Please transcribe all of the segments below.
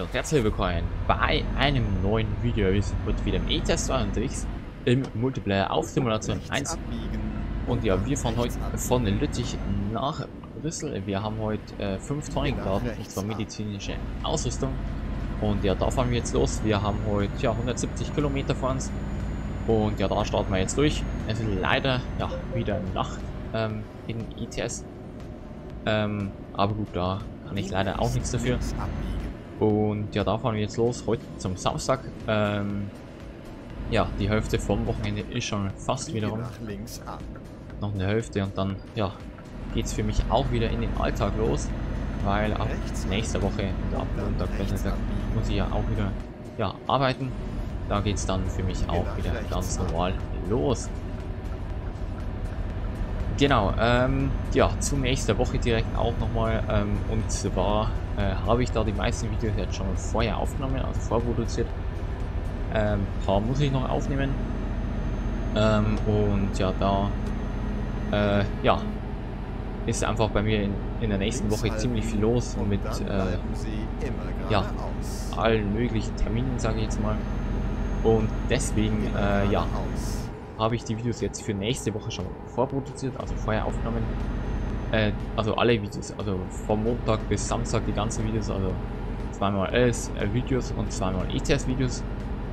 Hallo und herzlich willkommen bei einem neuen Video. Wir sind heute wieder im E-Test 2 unterwegs im Multiplayer auf Simulation 1. Und ja, wir fahren heute von Lüttich nach Brüssel. Wir haben heute äh, 5 Tonnen geladen, und zwar medizinische Ausrüstung. Und ja, da fahren wir jetzt los. Wir haben heute ja, 170 Kilometer vor uns. Und ja, da starten wir jetzt durch. Es ist leider ja, wieder Nacht ähm, in ETS. Ähm, aber gut, da kann ich leider auch nichts dafür. Und ja, da fahren wir jetzt los, heute zum Samstag. Ähm, ja, die Hälfte vom Wochenende ist schon fast wieder rum. Noch eine Hälfte und dann, ja, geht es für mich auch wieder in den Alltag los. Weil ab nächster Woche, ab Montag besser gesagt, muss ich ja auch wieder ja, arbeiten. Da geht es dann für mich auch wieder ganz normal los. Genau, ähm, ja, zu nächster Woche direkt auch nochmal. Ähm, und zwar äh, habe ich da die meisten Videos jetzt schon vorher aufgenommen, also vorproduziert. Ähm, paar muss ich noch aufnehmen. Ähm, und ja, da äh, ja, ist einfach bei mir in, in der nächsten Woche ziemlich viel los mit äh, ja, allen möglichen Terminen, sage ich jetzt mal. Und deswegen, äh, ja, habe ich die Videos jetzt für nächste Woche schon vorproduziert, also vorher aufgenommen. Äh, also alle Videos, also vom Montag bis Samstag die ganzen Videos, also zweimal LS äh, Videos und zweimal ETS Videos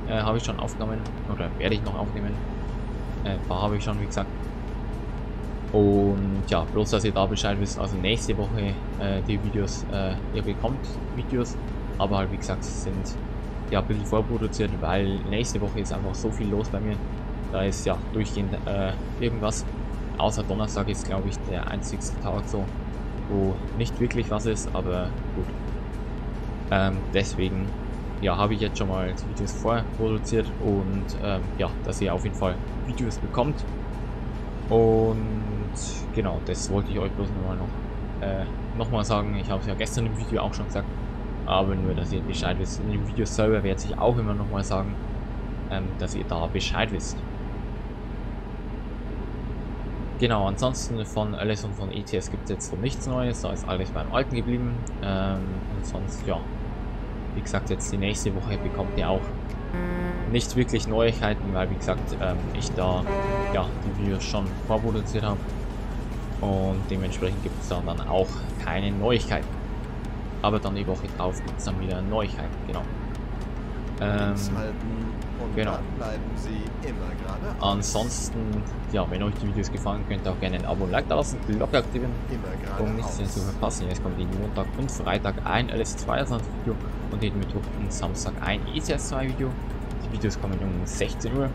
äh, habe ich schon aufgenommen oder werde ich noch aufnehmen. Äh, ein paar habe ich schon, wie gesagt. Und ja, bloß dass ihr da Bescheid wisst, also nächste Woche äh, die Videos, äh, ihr bekommt Videos, aber halt wie gesagt sind ja ein bisschen vorproduziert, weil nächste Woche ist einfach so viel los bei mir. Da ist ja durchgehend äh, irgendwas. Außer Donnerstag ist, glaube ich, der einzigste Tag so, wo nicht wirklich was ist, aber gut. Ähm, deswegen ja, habe ich jetzt schon mal Videos vorproduziert und ähm, ja, dass ihr auf jeden Fall Videos bekommt. Und genau, das wollte ich euch bloß nochmal noch, äh, noch mal sagen. Ich habe es ja gestern im Video auch schon gesagt, aber nur, dass ihr Bescheid wisst. In dem Video selber werde ich auch immer noch mal sagen, ähm, dass ihr da Bescheid wisst. Genau, ansonsten von Alice und von ETS gibt es jetzt so nichts Neues, da ist alles beim Alten geblieben. Ähm, und sonst, ja, wie gesagt, jetzt die nächste Woche bekommt ihr auch nicht wirklich Neuigkeiten, weil wie gesagt, ähm, ich da ja die Videos schon vorproduziert habe. Und dementsprechend gibt es dann, dann auch keine Neuigkeiten. Aber dann die Woche drauf gibt es dann wieder Neuigkeiten, genau. Ähm, genau. Ansonsten, ja, wenn euch die Videos gefallen, könnt ihr auch gerne ein Abo und Like da lassen, Glocke aktivieren, um nichts mehr zu verpassen. Jetzt kommt jeden Montag und Freitag ein LS22 Video und jeden Mittwoch und Samstag ein ECS2 Video. Die Videos kommen um 16 Uhr.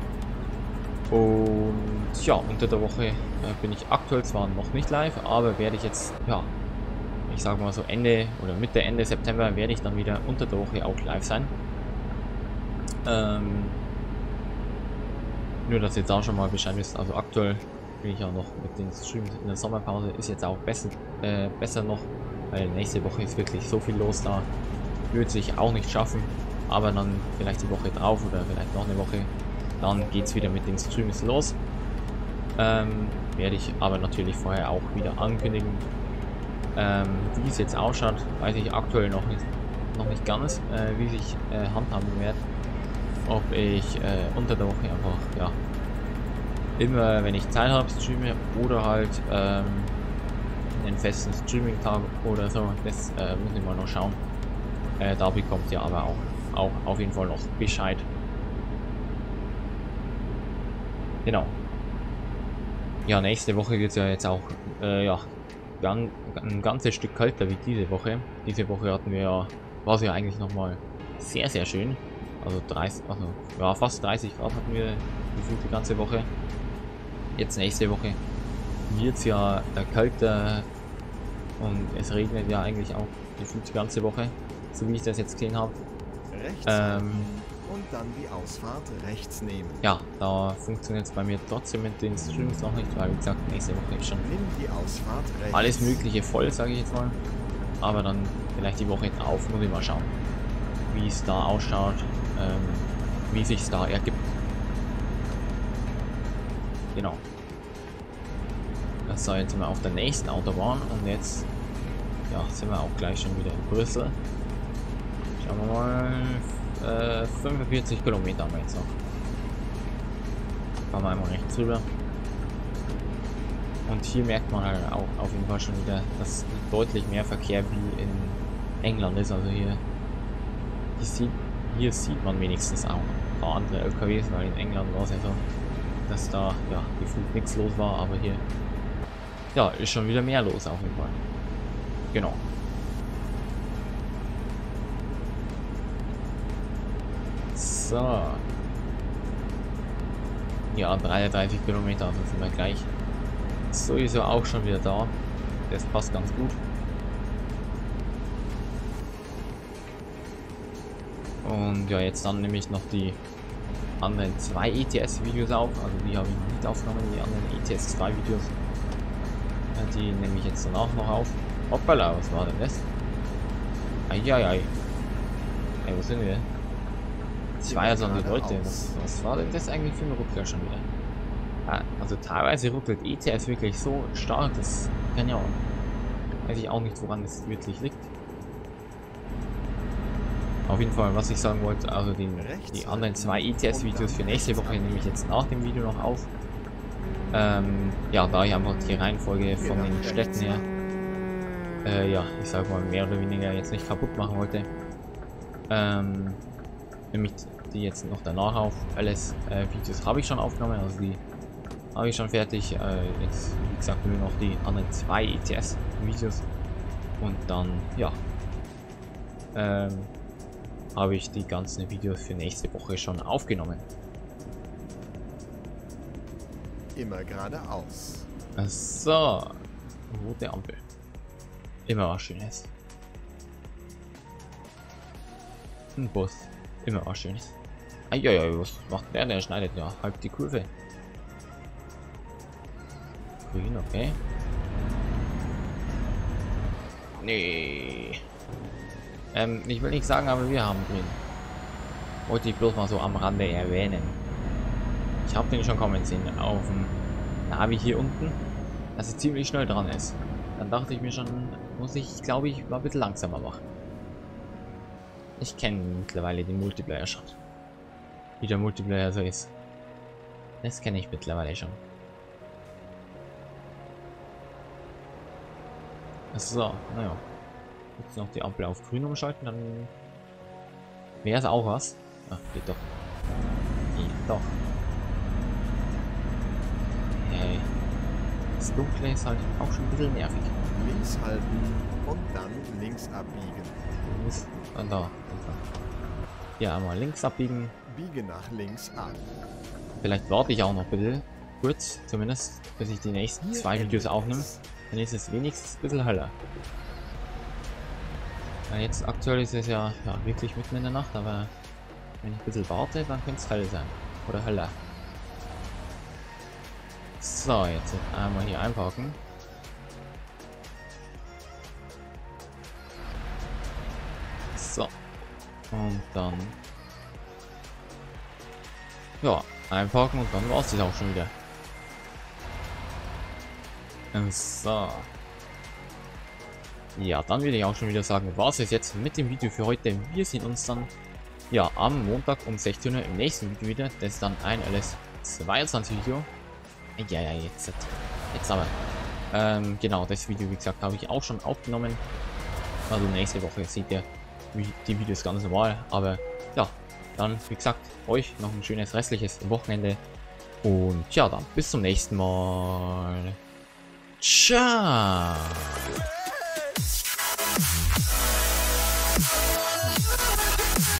Und ja, unter der Woche äh, bin ich aktuell zwar noch nicht live, aber werde ich jetzt, ja, ich sage mal so Ende oder Mitte, Ende September werde ich dann wieder unter der Woche auch live sein. Ähm, nur, dass jetzt auch schon mal Bescheid wisst. Also aktuell bin ich auch noch mit den Streams in der Sommerpause. Ist jetzt auch besser, äh, besser noch, weil nächste Woche ist wirklich so viel los da. Würde sich auch nicht schaffen. Aber dann vielleicht die Woche drauf oder vielleicht noch eine Woche. Dann geht es wieder mit den Streams los. Ähm, werde ich aber natürlich vorher auch wieder ankündigen. Ähm, wie es jetzt ausschaut, weiß ich aktuell noch nicht, noch nicht ganz, äh, wie sich äh, handhaben werde ob ich äh, unter der Woche einfach, ja, immer, wenn ich Zeit habe, streame oder halt ähm, einen festen Streaming-Tag oder so. Das äh, muss ich mal noch schauen. Äh, da bekommt ihr aber auch, auch auf jeden Fall noch Bescheid. Genau. Ja, nächste Woche wird es ja jetzt auch äh, ja, gan ein ganzes Stück kälter wie diese Woche. Diese Woche hatten wir ja, war es ja eigentlich nochmal sehr, sehr schön. Also 30, also ja, fast 30 Grad hatten wir gefühlt die ganze Woche. Jetzt nächste Woche wird es ja kälter und es regnet ja eigentlich auch gefühlt die ganze Woche, so wie ich das jetzt gesehen habe. Ähm, und dann die Ausfahrt rechts nehmen. Ja, da funktioniert es bei mir trotzdem mit den Streams noch nicht, weil wie gesagt, nächste Woche ist schon alles mögliche voll, sage ich jetzt mal. Aber dann vielleicht die Woche drauf, muss ich mal schauen, wie es da ausschaut ähm, wie sich da ergibt. Genau. Das sei jetzt mal auf der nächsten Autobahn und jetzt ja, sind wir auch gleich schon wieder in Brüssel. Schauen wir mal. Äh, 45 Kilometer haben wir jetzt noch. Fahren wir einmal rechts rüber. Und hier merkt man halt auch auf jeden Fall schon wieder, dass deutlich mehr Verkehr wie in England ist. Also hier, hier, sieht, hier sieht man wenigstens auch ein paar andere LKWs, weil in England war es ja so, dass da ja gefühlt nichts los war, aber hier ja, ist schon wieder mehr los auf jeden Fall. Genau. So. Ja, 33 Kilometer, also sind wir gleich sowieso auch schon wieder da. Das passt ganz gut. Und ja, jetzt dann nehme ich noch die anderen zwei ETS-Videos auf. Also die habe ich nicht aufgenommen, die anderen ETS 2 Videos. Die nehme ich jetzt danach noch auf. Hoppala, was war denn das? Eieiei. Ey, wo sind wir? 22 Leute. Was, was war denn das eigentlich für ein Ruckler schon wieder? Also teilweise ruckelt ETS wirklich so stark, das kann ja auch. Weiß ich auch nicht, woran es wirklich liegt. Auf jeden Fall, was ich sagen wollte, also die, die anderen zwei ETS-Videos für nächste Woche nehme ich jetzt nach dem Video noch auf. Ähm, ja, da ich einfach die Reihenfolge von den Städten her, äh, ja, ich sag mal mehr oder weniger jetzt nicht kaputt machen wollte. Ähm, nämlich die jetzt noch danach auf. Alles äh, Videos habe ich schon aufgenommen, also die habe ich schon fertig. Äh, jetzt, wie gesagt, nur noch die anderen zwei ETS-Videos. Und dann, ja, ähm, habe ich die ganzen Videos für nächste Woche schon aufgenommen. Immer geradeaus. So, rote Ampel. Immer was Schönes. Ein Bus. Immer was Schönes. Eieiei, was macht der? Der schneidet ja halb die Kurve. Grün, okay. Nee. Ähm, ich will nicht sagen, aber wir haben grün. Wollte ich bloß mal so am Rande erwähnen. Ich habe den schon kommen sehen auf dem Navi hier unten, dass er ziemlich schnell dran ist. Dann dachte ich mir schon, muss ich, glaube ich, mal ein bisschen langsamer machen. Ich kenne mittlerweile den Multiplayer schon. Wie der Multiplayer so ist. Das kenne ich mittlerweile schon. So, naja. Jetzt noch die Ampel auf grün umschalten, dann wäre es auch was. Ach, geht doch. Geht doch. Hey. Das Dunkle ist halt auch schon ein bisschen nervig. Links halten und dann links abbiegen. Links, ah, da. Ja, einmal links abbiegen. Biege nach links ab. Vielleicht warte ich auch noch bitte. Kurz, zumindest, bis ich die nächsten zwei Videos aufnehme. Dann ist es wenigstens ein bisschen heller. Ja, jetzt aktuell ist es ja, ja wirklich mitten in der Nacht, aber wenn ich ein bisschen warte, dann könnte es hell sein. Oder heller. So, jetzt einmal hier einparken. So. Und dann... Ja, einparken und dann war es auch schon wieder. So. Ja, dann würde ich auch schon wieder sagen, war es jetzt mit dem Video für heute. Wir sehen uns dann ja am Montag um 16 Uhr im nächsten Video wieder. Das ist dann ein LS22 Video. Ja, ja, jetzt. Jetzt aber. Ähm, genau, das Video, wie gesagt, habe ich auch schon aufgenommen. Also nächste Woche seht ihr die Videos ganz normal. Aber ja, dann, wie gesagt, euch noch ein schönes restliches Wochenende. Und ja, dann bis zum nächsten Mal. Ciao.